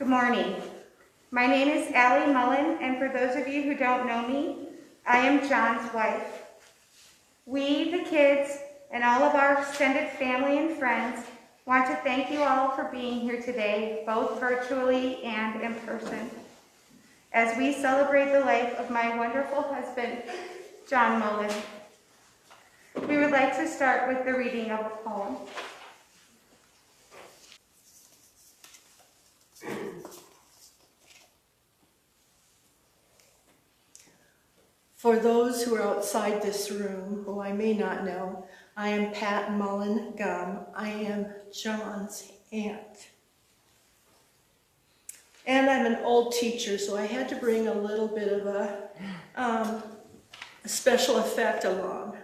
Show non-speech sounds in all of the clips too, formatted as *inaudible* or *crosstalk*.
Good morning. My name is Allie Mullen, and for those of you who don't know me, I am John's wife. We, the kids, and all of our extended family and friends want to thank you all for being here today, both virtually and in person, as we celebrate the life of my wonderful husband, John Mullen. We would like to start with the reading of a poem. For those who are outside this room, who I may not know, I am Pat Mullen Gum. I am John's aunt. And I'm an old teacher, so I had to bring a little bit of a, um, special effect along.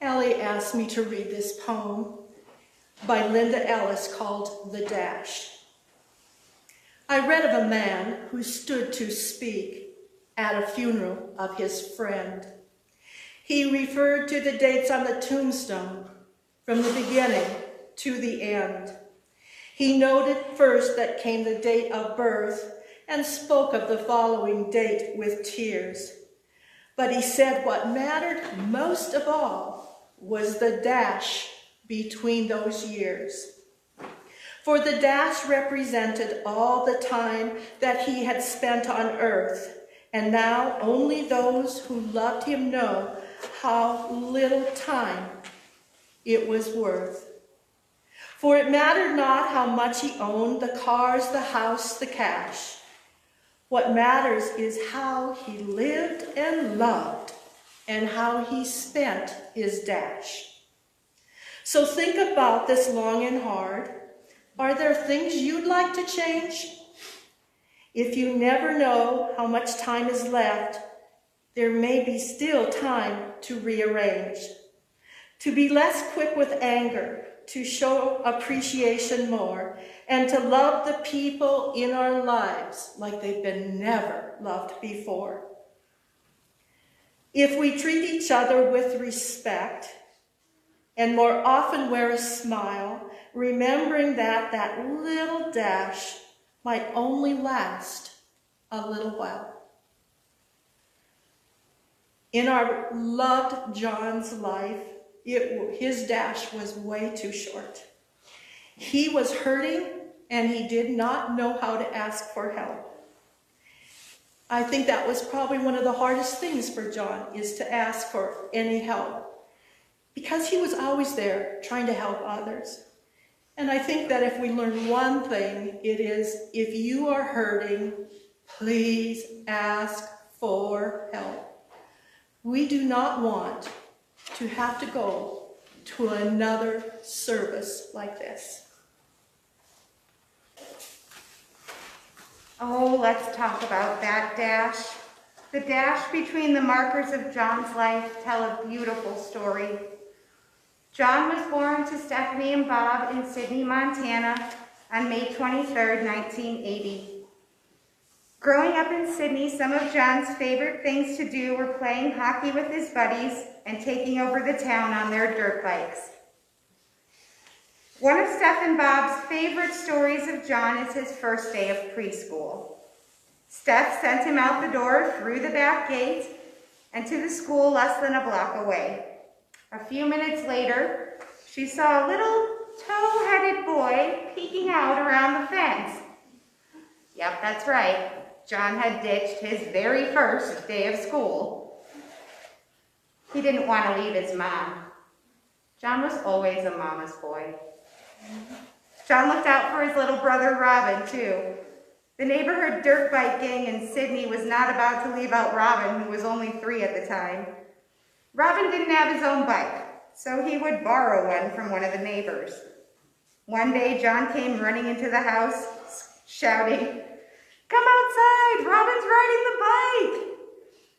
Ellie asked me to read this poem by Linda Ellis called The Dash. I read of a man who stood to speak at a funeral of his friend. He referred to the dates on the tombstone from the beginning to the end. He noted first that came the date of birth and spoke of the following date with tears. But he said what mattered most of all was the dash between those years. For the dash represented all the time that he had spent on earth and now only those who loved him know how little time it was worth. For it mattered not how much he owned, the cars, the house, the cash. What matters is how he lived and loved and how he spent his dash. So think about this long and hard. Are there things you'd like to change? If you never know how much time is left, there may be still time to rearrange. To be less quick with anger, to show appreciation more, and to love the people in our lives like they've been never loved before. If we treat each other with respect and more often wear a smile, remembering that that little dash might only last a little while. In our loved John's life, it, his dash was way too short. He was hurting and he did not know how to ask for help. I think that was probably one of the hardest things for John is to ask for any help because he was always there trying to help others. And I think that if we learn one thing, it is if you are hurting, please ask for help. We do not want to have to go to another service like this. Oh, let's talk about that dash. The dash between the markers of John's life tell a beautiful story. John was born to Stephanie and Bob in Sidney, Montana on May 23, 1980. Growing up in Sidney, some of John's favorite things to do were playing hockey with his buddies and taking over the town on their dirt bikes. One of Steph and Bob's favorite stories of John is his first day of preschool. Steph sent him out the door through the back gate and to the school less than a block away. A few minutes later, she saw a little tow-headed boy peeking out around the fence. Yep, that's right. John had ditched his very first day of school. He didn't want to leave his mom. John was always a mama's boy. John looked out for his little brother Robin, too. The neighborhood dirt bike gang in Sidney was not about to leave out Robin, who was only three at the time. Robin didn't have his own bike, so he would borrow one from one of the neighbors. One day, John came running into the house, shouting, Come outside, Robin's riding the bike!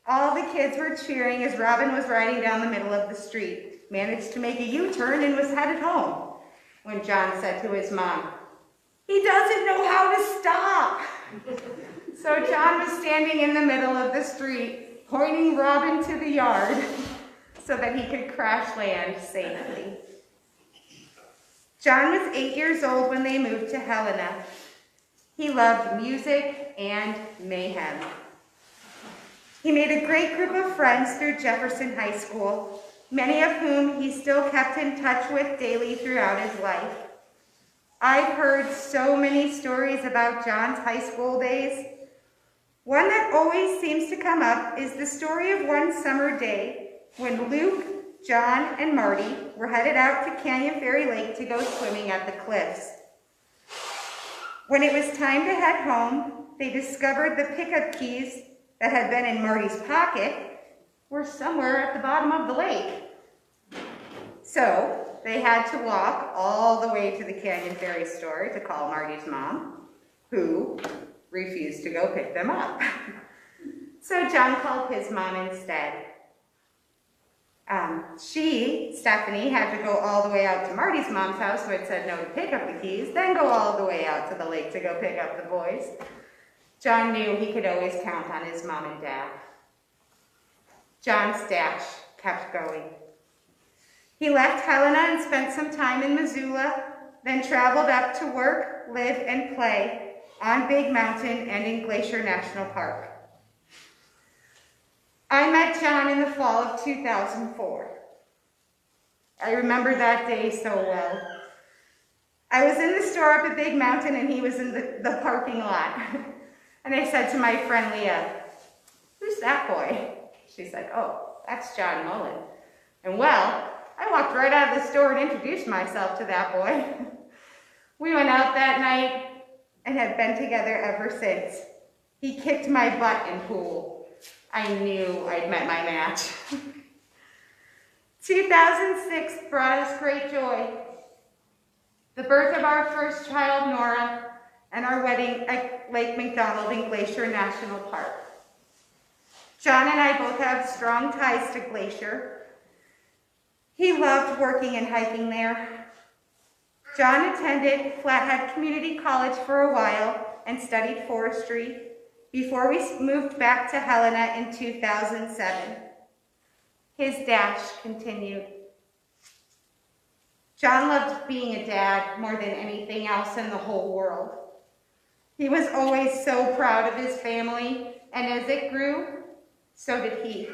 All the kids were cheering as Robin was riding down the middle of the street, managed to make a U-turn and was headed home, when John said to his mom, he doesn't know how to stop. so John was standing in the middle of the street, pointing Robin to the yard so that he could crash land safely. John was eight years old when they moved to Helena. He loved music and mayhem. He made a great group of friends through Jefferson High School, many of whom he still kept in touch with daily throughout his life. I've heard so many stories about John's high school days. One that always seems to come up is the story of one summer day when Luke, John, and Marty were headed out to Canyon Ferry Lake to go swimming at the cliffs. When it was time to head home, they discovered the pickup keys that had been in Marty's pocket were somewhere at the bottom of the lake. So they had to walk all the way to the Canyon Ferry store to call Marty's mom, who refused to go pick them up. *laughs* so John called his mom instead. Um, she, Stephanie, had to go all the way out to Marty's mom's house, who had said no to pick up the keys, then go all the way out to the lake to go pick up the boys. John knew he could always count on his mom and dad. John's dash kept going. He left Helena and spent some time in Missoula, then traveled up to work, live, and play on Big Mountain and in Glacier National Park. I met John in the fall of 2004. I remember that day so well. I was in the store up at Big Mountain and he was in the, the parking lot. *laughs* and I said to my friend Leah, who's that boy? She's like, oh, that's John Mullen. And well, I walked right out of the store and introduced myself to that boy. *laughs* we went out that night and have been together ever since. He kicked my butt in pool. I knew I'd met my match. 2006 brought us great joy. The birth of our first child, Nora, and our wedding at Lake McDonald in Glacier National Park. John and I both have strong ties to Glacier. He loved working and hiking there. John attended Flathead Community College for a while and studied forestry before we moved back to Helena in 2007. His dash continued. John loved being a dad more than anything else in the whole world. He was always so proud of his family, and as it grew, so did he.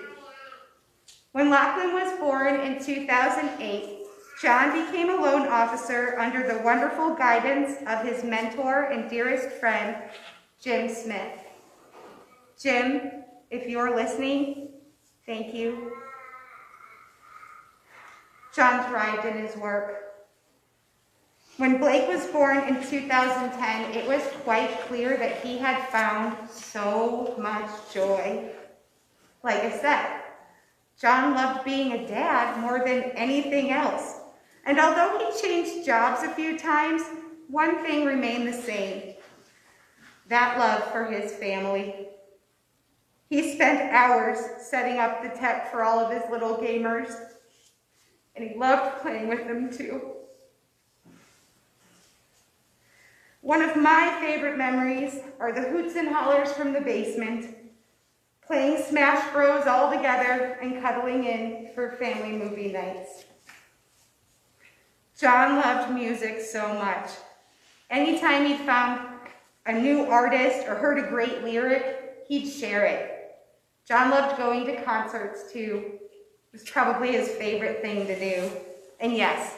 When Lachlan was born in 2008, John became a loan officer under the wonderful guidance of his mentor and dearest friend, Jim Smith. Jim, if you're listening, thank you. John thrived in his work. When Blake was born in 2010, it was quite clear that he had found so much joy. Like I said, John loved being a dad more than anything else. And although he changed jobs a few times, one thing remained the same, that love for his family. He spent hours setting up the tech for all of his little gamers, and he loved playing with them too. One of my favorite memories are the hoots and hollers from the basement, playing Smash Bros all together and cuddling in for family movie nights. John loved music so much. Anytime he found a new artist or heard a great lyric, he'd share it. John loved going to concerts too. It was probably his favorite thing to do. And yes,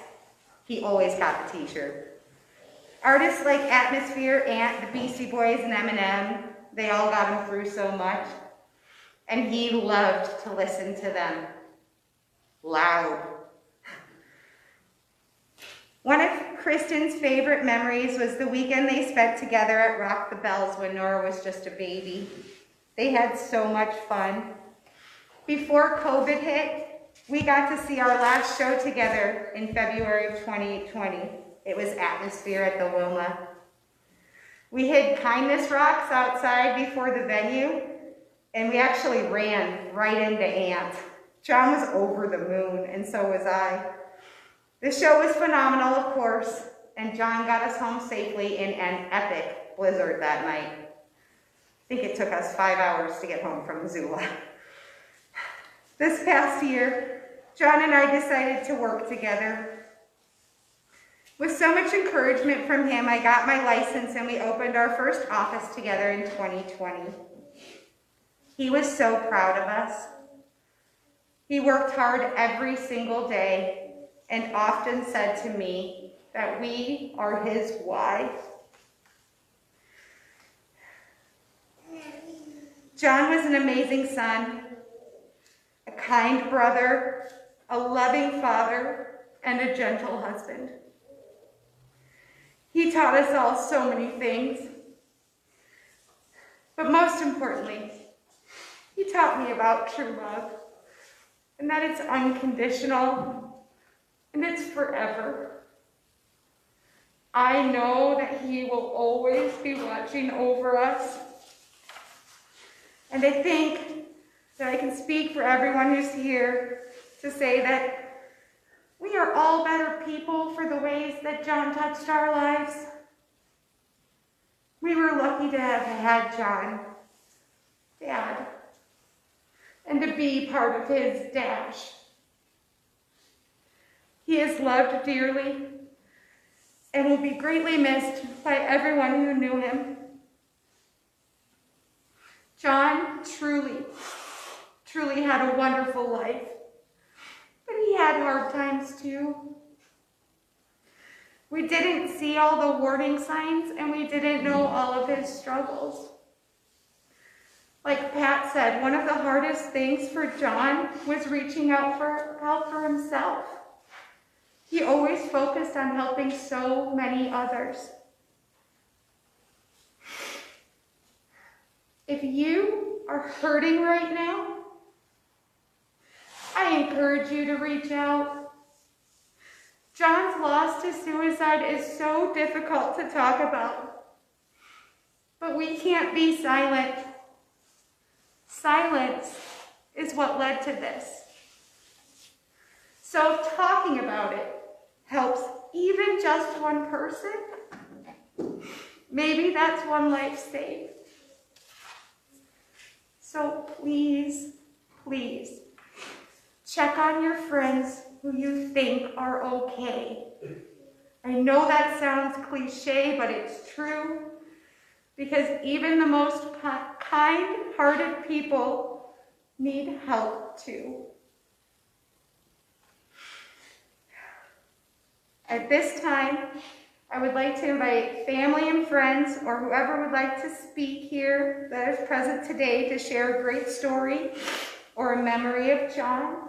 he always got the t-shirt. Artists like Atmosphere, Ant, the Beastie Boys, and Eminem, they all got him through so much. And he loved to listen to them loud. One of Kristen's favorite memories was the weekend they spent together at Rock the Bells when Nora was just a baby. They had so much fun. Before COVID hit, we got to see our last show together in February of 2020. It was Atmosphere at the Wilma. We hid kindness rocks outside before the venue, and we actually ran right into Ant. John was over the moon, and so was I. The show was phenomenal, of course, and John got us home safely in an epic blizzard that night. I think it took us five hours to get home from Missoula. This past year, John and I decided to work together. With so much encouragement from him, I got my license and we opened our first office together in 2020. He was so proud of us. He worked hard every single day and often said to me that we are his why. John was an amazing son, a kind brother, a loving father, and a gentle husband. He taught us all so many things. But most importantly, he taught me about true love and that it's unconditional and it's forever. I know that he will always be watching over us. And I think that I can speak for everyone who's here to say that we are all better people for the ways that John touched our lives. We were lucky to have had John, Dad, and to be part of his dash. He is loved dearly and will be greatly missed by everyone who knew him. John truly, truly had a wonderful life. But he had hard times too. We didn't see all the warning signs and we didn't know all of his struggles. Like Pat said, one of the hardest things for John was reaching out for help for himself. He always focused on helping so many others. If you are hurting right now, I encourage you to reach out. John's loss to suicide is so difficult to talk about, but we can't be silent. Silence is what led to this. So if talking about it helps even just one person, maybe that's one life saved. So please, please, check on your friends who you think are okay. I know that sounds cliche, but it's true. Because even the most kind hearted people need help too. At this time, I would like to invite family and friends or whoever would like to speak here that is present today to share a great story or a memory of John.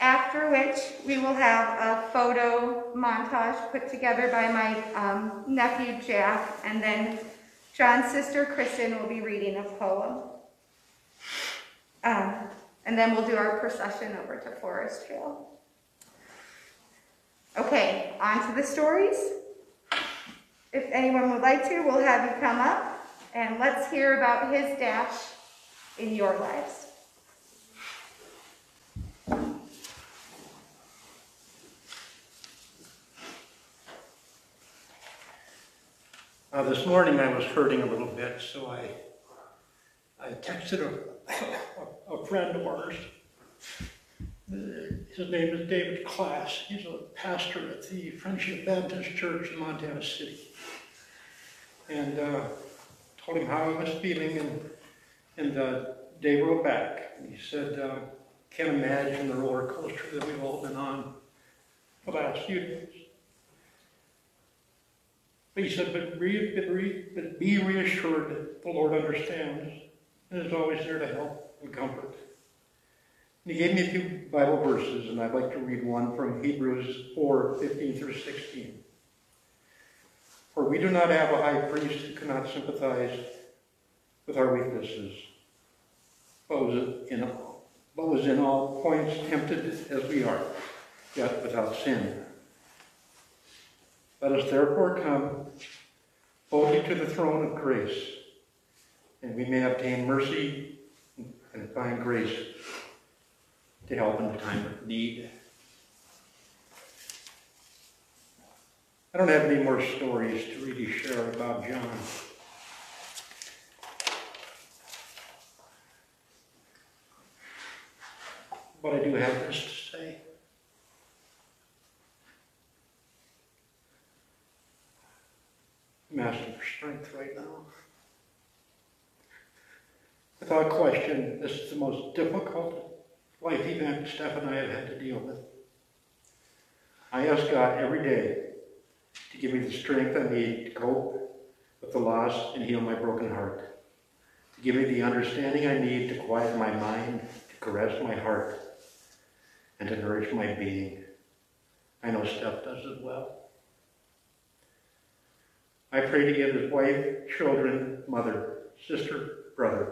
After which we will have a photo montage put together by my um, nephew Jack, and then John's sister Kristen will be reading a poem. Um, and then we'll do our procession over to Forest Trail. Okay, on to the stories. If anyone would like to, we'll have you come up and let's hear about his dash in your lives. Uh, this morning I was hurting a little bit, so I I texted a, a, *coughs* a friend of ours. His name is David Class. He's a pastor at the Friendship Baptist Church in Montana City. And uh, told him how I was feeling, and, and uh, Dave wrote back. He said, uh, can't imagine the roller coaster that we've all been on the last few days. But he said, but, re, but, re, but be reassured that the Lord understands and is always there to help and comfort. He gave me a few Bible verses, and I'd like to read one from Hebrews 4, 15 through 16. For we do not have a high priest who cannot sympathize with our weaknesses, but was in, but was in all points tempted as we are, yet without sin. Let us therefore come boldly to the throne of grace, and we may obtain mercy and find grace to help in the time of need. I don't have any more stories to really share about John. But I do have this to say. I'm asking for strength right now. Without question, this is the most difficult life event Steph and I have had to deal with. I ask God every day to give me the strength I need to cope with the loss and heal my broken heart, to give me the understanding I need to quiet my mind, to caress my heart, and to nourish my being. I know Steph does as well. I pray to give his wife, children, mother, sister, brother,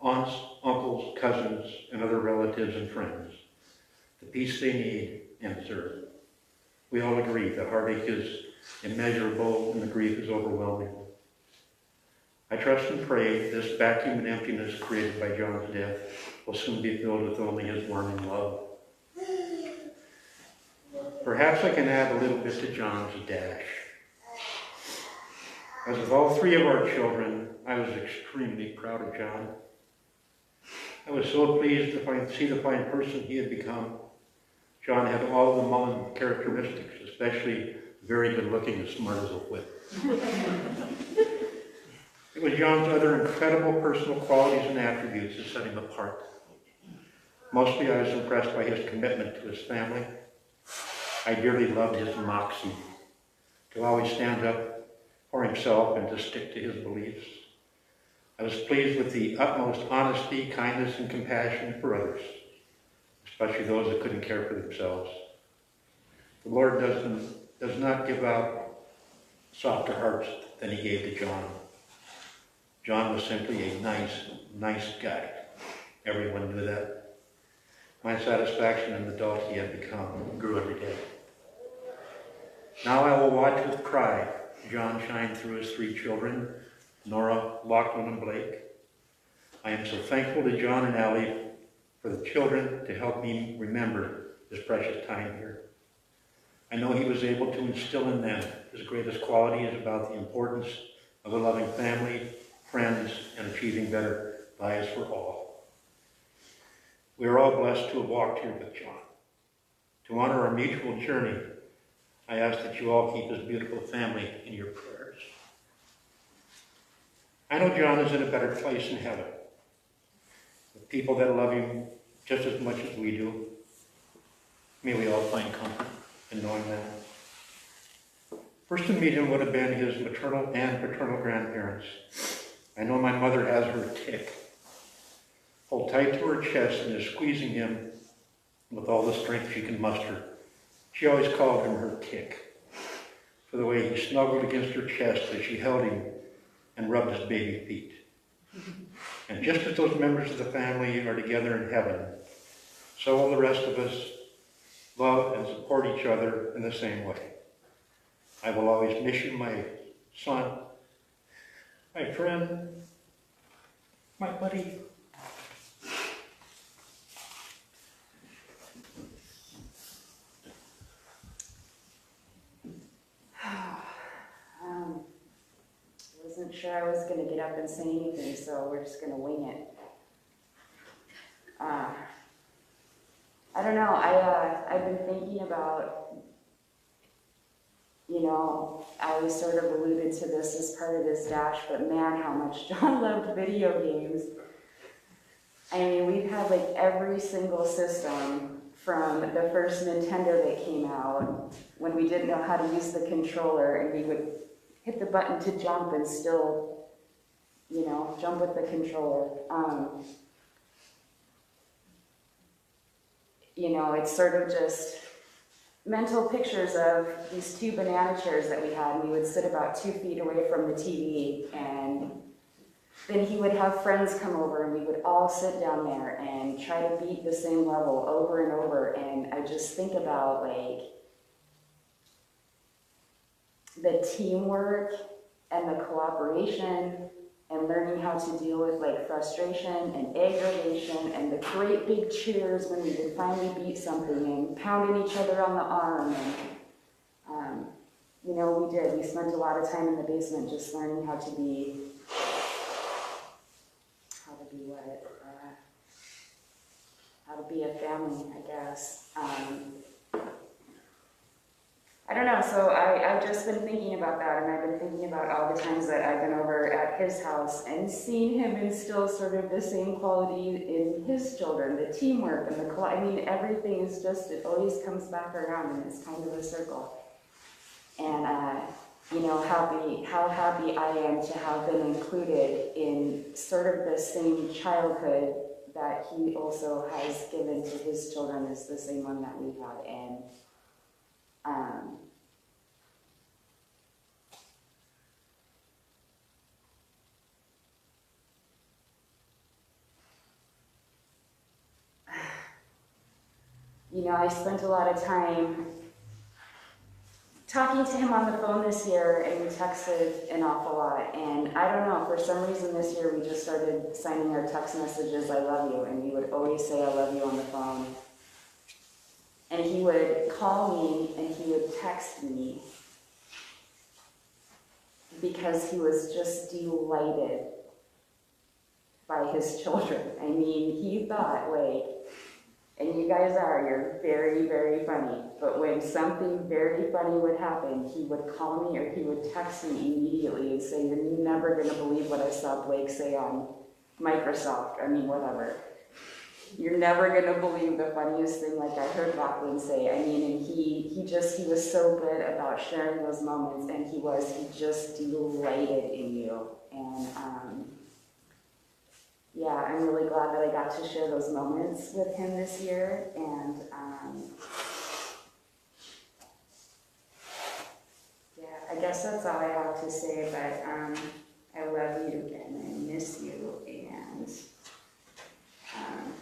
aunts, uncles, cousins, and other relatives and friends the peace they need and deserve. We all agree the heartache is immeasurable and the grief is overwhelming. I trust and pray this vacuum and emptiness created by John's death will soon be filled with only his warming love. Perhaps I can add a little bit to John's dash. As with all three of our children, I was extremely proud of John. I was so pleased to find, see the fine person he had become. John had all the Mullen characteristics, especially very good looking and smart as a whip. it was John's other incredible personal qualities and attributes that set him apart. Mostly I was impressed by his commitment to his family. I dearly loved his moxie, to always stand up for himself and to stick to his beliefs. I was pleased with the utmost honesty, kindness, and compassion for others, especially those that couldn't care for themselves. The Lord doesn't, does not give out softer hearts than he gave to John. John was simply a nice, nice guy. Everyone knew that. My satisfaction in the adult he had become grew every day. Now I will watch with pride John shine through his three children, Nora, Lachlan, and Blake. I am so thankful to John and Allie for the children to help me remember this precious time here. I know he was able to instill in them his greatest quality is about the importance of a loving family, friends, and achieving better lives for all. We are all blessed to have walked here with John. To honor our mutual journey, I ask that you all keep his beautiful family in your prayers. I know John is in a better place in heaven, with people that love him just as much as we do. May we all find comfort in knowing that. First to meet him would have been his maternal and paternal grandparents. I know my mother has her tick. Hold tight to her chest and is squeezing him with all the strength she can muster. She always called him her tick for the way he snuggled against her chest as she held him and rubbed his baby feet. And just as those members of the family are together in heaven, so will the rest of us love and support each other in the same way. I will always miss you, my son, my friend, my buddy. Um, Wasn't sure I was gonna get up and say anything, so we're just gonna wing it. Uh, I don't know, I, uh, I've been thinking about, you know, I sort of alluded to this as part of this dash, but man, how much *laughs* John loved video games. I mean, we've had like every single system from the first Nintendo that came out when we didn't know how to use the controller and we would hit the button to jump and still, you know, jump with the controller. Um, you know, it's sort of just mental pictures of these two banana chairs that we had, and we would sit about two feet away from the TV, and then he would have friends come over, and we would all sit down there and try to beat the same level over and over. And I just think about like the teamwork and the cooperation and learning how to deal with like frustration and aggravation and the great big cheers when we would finally beat something and pounding each other on the arm and um, you know we did. We spent a lot of time in the basement just learning how to be how to be what uh, how to be a family i guess. Um, I don't know, so I, I've just been thinking about that, and I've been thinking about all the times that I've been over at his house and seen him instill sort of the same quality in his children, the teamwork and the, coll- I mean, everything is just, it always comes back around and it's kind of a circle. And, uh, you know, happy, how happy I am to have been included in sort of the same childhood that he also has given to his children is the same one that we had, and, um, you know, I spent a lot of time talking to him on the phone this year, and we texted an awful lot. And I don't know, for some reason this year we just started signing our text messages, I love you, and he would always say, I love you on the phone. And he would call me and he would text me because he was just delighted by his children. *laughs* I mean, he thought, like, and you guys are, you're very, very funny. But when something very funny would happen, he would call me or he would text me immediately and say, You're never going to believe what I saw Blake say on Microsoft. I mean, whatever. You're never going to believe the funniest thing like I heard Lachlan say. I mean, and he, he just, he was so good about sharing those moments and he was, he just delighted in you. And, um, yeah, I'm really glad that I got to share those moments with him this year, and um, yeah, I guess that's all I have to say. But um, I love you and I miss you, and um,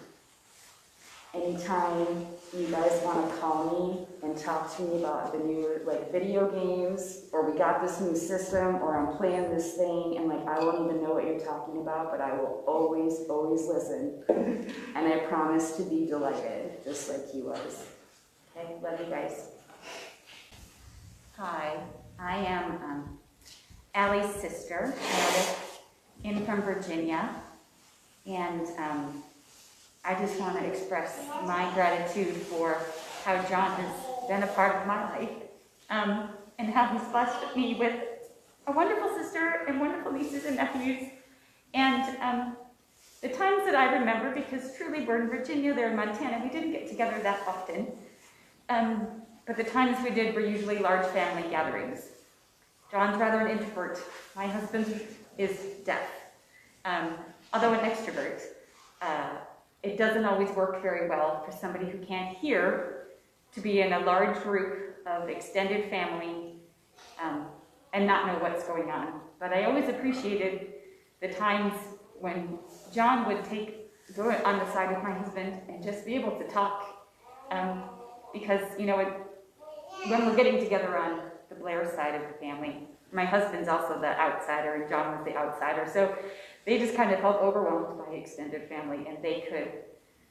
anytime you guys want to call me and talk to me about the new like video games, or we got this new system, or I'm playing this thing, and like I won't even know what you're talking about, but I will always, always listen, *laughs* and I promise to be delighted, just like he was. Okay, love you guys. Hi, I am um, Allie's sister, Meredith, in from Virginia, and um, I just want to express my gratitude for how John has been a part of my life, um, and how he's blessed me with a wonderful sister and wonderful nieces and nephews, and um, the times that I remember, because truly we're in Virginia, they're in Montana, we didn't get together that often. Um, but the times we did were usually large family gatherings. John's rather an introvert. My husband is deaf, um, although an extrovert. Uh, it doesn't always work very well for somebody who can't hear to be in a large group of extended family um, and not know what's going on. But I always appreciated the times when John would take go on the side with my husband and just be able to talk. Um, because, you know, it, when we're getting together on the Blair side of the family, my husband's also the outsider and John was the outsider. So they just kind of felt overwhelmed by extended family and they could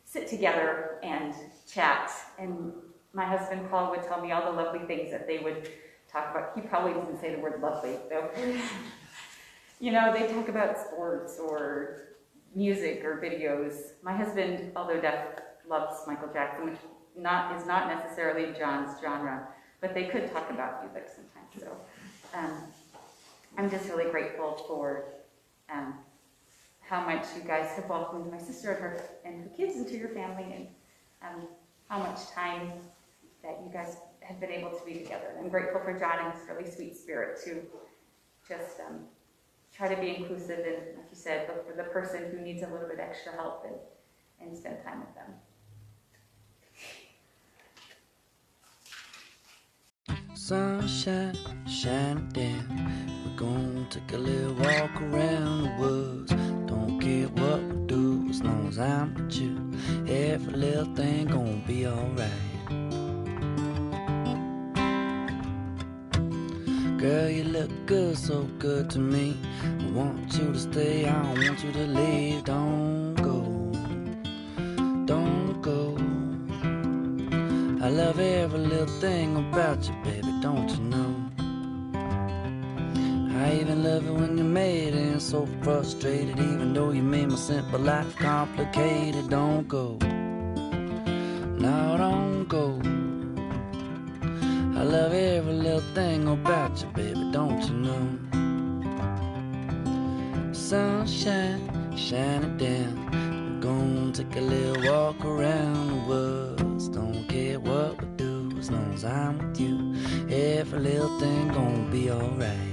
sit together and chat. And my husband Paul would tell me all the lovely things that they would talk about. He probably doesn't say the word lovely, though. *laughs* you know, they talk about sports or music or videos. My husband, although deaf, loves Michael Jackson, which not is not necessarily John's genre, but they could talk about music sometimes. So um, I'm just really grateful for um, how much you guys have welcomed my sister and her and her kids into your family, and um, how much time that you guys have been able to be together. I'm grateful for John and his really sweet spirit to just um, try to be inclusive and, like you said, look for the person who needs a little bit extra help and, and spend time with them. Sunshine, shining down. Gonna take a little walk around the woods. Don't care what we do as long as I'm with you. Every little thing gonna be alright. Girl, you look good, so good to me. I want you to stay, I don't want you to leave. Don't go, don't go. I love every little thing about you, baby, don't you know? Love it when you're mad and so frustrated, even though you made my simple life complicated. Don't go, no, don't go. I love every little thing about you, baby, don't you know? Sunshine, shining down. We're gonna take a little walk around the woods. Don't care what we do, as long as I'm with you. Every little thing gonna be alright.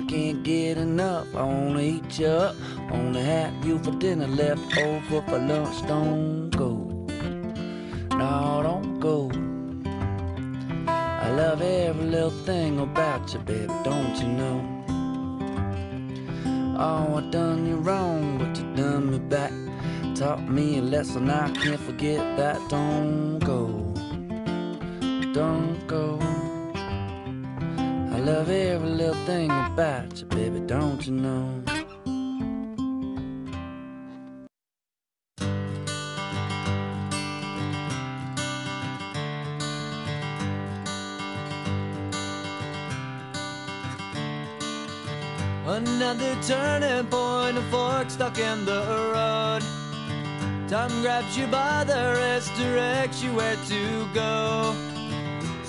I can't get enough. I wanna eat you up. Wanna have you for dinner, left over for lunch. Don't go. No, don't go. I love every little thing about you, baby, don't you know? Oh, I done you wrong, but you done me back. Taught me a lesson I can't forget that. Don't go. Don't love every little thing about you, baby, don't you know? Another turning point, a fork stuck in the road. Time grabs you by the wrist, directs you where to go.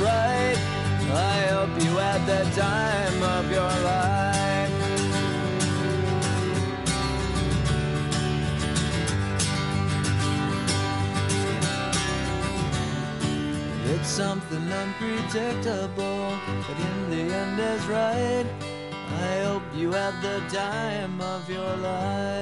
Right. I hope you had the time of your life. It's something unpredictable, but in the end is right. I hope you had the time of your life.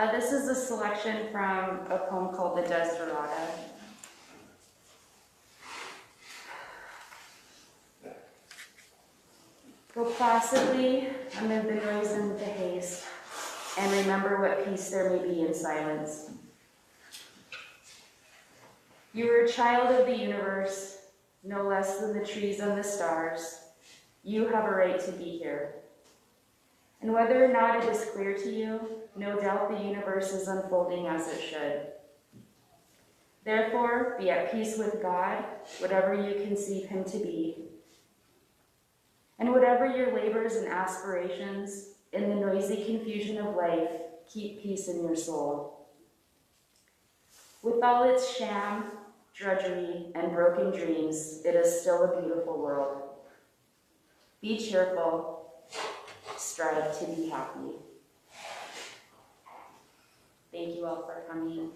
Uh, this is a selection from a poem called The Desiderata. Go placidly amid the noise and the haste, and remember what peace there may be in silence. You are a child of the universe, no less than the trees and the stars. You have a right to be here. And whether or not it is clear to you, no doubt the universe is unfolding as it should. Therefore, be at peace with God, whatever you conceive him to be. And whatever your labors and aspirations, in the noisy confusion of life, keep peace in your soul. With all its sham, drudgery, and broken dreams, it is still a beautiful world. Be cheerful, strive to be happy. Thank you all for coming.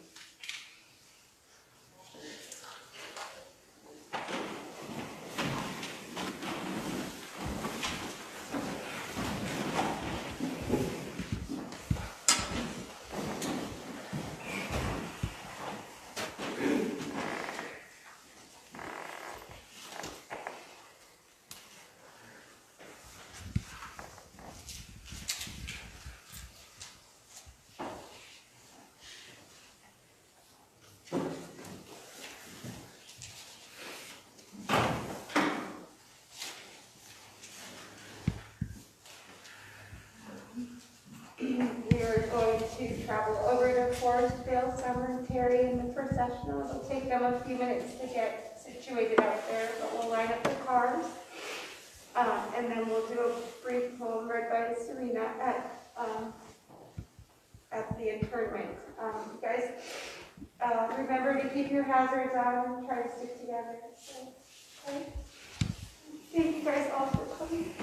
to travel over to Forestville, Summer, and Terry in the processional. It'll take them a few minutes to get situated out there, but we'll line up the cars. Um, and then we'll do a brief poem read by Serena at, um, at the internment. Um, guys, uh, remember to keep your hazards on and try to stick together. So, okay. Thank you guys all for coming.